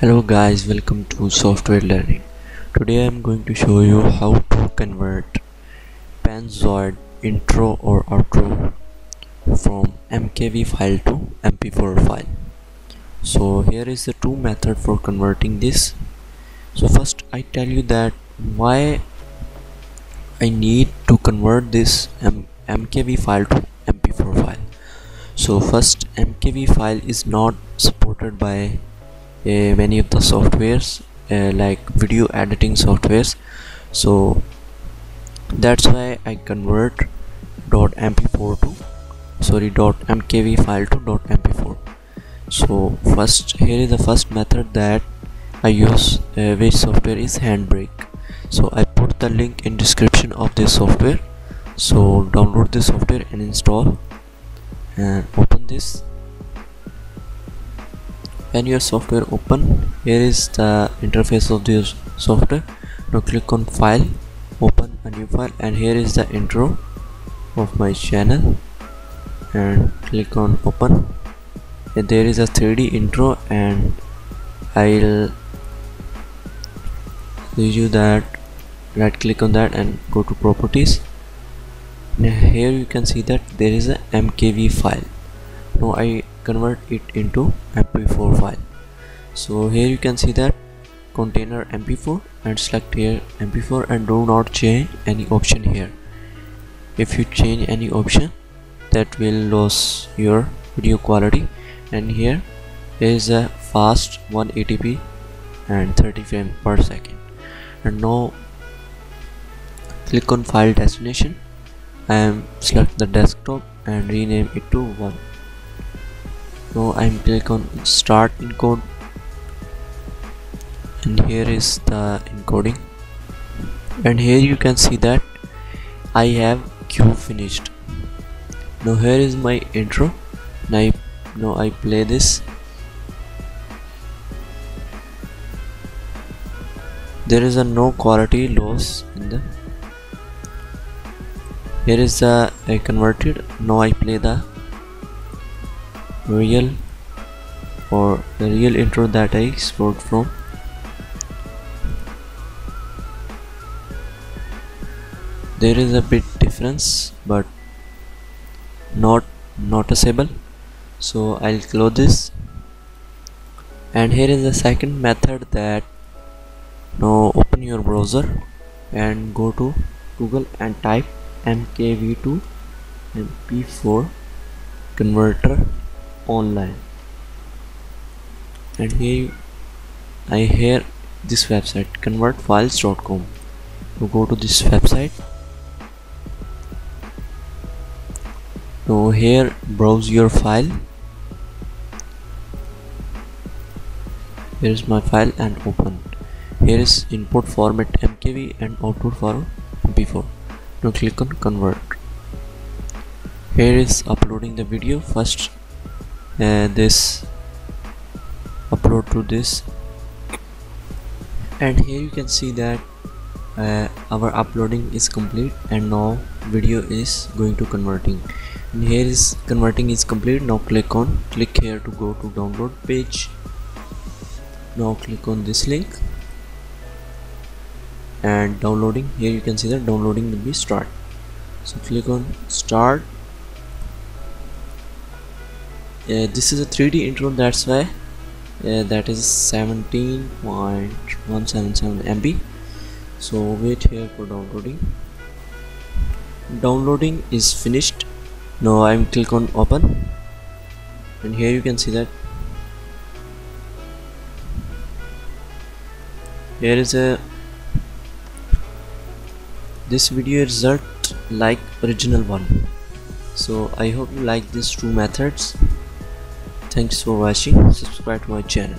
Hello guys, welcome to software learning. Today I am going to show you how to convert Panzoid intro or outro from MKV file to MP4 file. So here is the two method for converting this. So first I tell you that why I need to convert this M MKV file to MP4 file. So first MKV file is not supported by uh, many of the softwares uh, like video editing softwares. So that's why I convert .mp4 to sorry .mkv file to .mp4 so first here is the first method that I use uh, which software is handbrake. So I put the link in description of this software. So download this software and install. And open this when your software open here is the interface of this software. Now click on file open a new file and here is the intro of my channel. And click on open. And there is a 3d intro and I'll show you that right click on that and go to properties. Now here you can see that there is a mkv file. Now I convert it into mp4 file. So here you can see that container mp4 and select here mp4 and do not change any option here. If you change any option that will lose your video quality. And here is a fast 180p and 30 frames per second. And now click on file destination and select the desktop and rename it to 1 now I'm click on start encode and here is the encoding. And here you can see that I have Queue finished. Now here is my intro. Now I, now I play this. There is a no quality loss in the here is the I converted. Now I play the real or the real intro that I export from. There is a bit difference but not noticeable. So I'll close this. And here is the second method that now open your browser and go to Google and type mkv2 mp4 converter online. And here I hear this website convertfiles.com to go to this website. So here browse your file. Here is my file and open. Here is input format mkv and output for mp4 now click on convert. Here is uploading the video. First uh, this upload to this. And here you can see that uh, our uploading is complete and now video is going to converting. And here is converting is complete. Now click on click here to go to download page. Now click on this link. And downloading here you can see that downloading will be start. So click on start uh, this is a 3d intro that's why. Uh, that is 17.177 MB so wait here for downloading. Downloading is finished. Now I'm click on open. And here you can see that. Here is a this video result like original one. So I hope you like these two methods Thanks for watching. Subscribe to my channel.